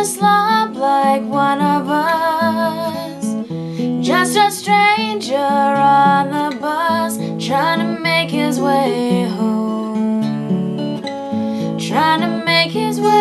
just like one of us. Just a stranger on the bus Trying to make his way home. Trying to make his way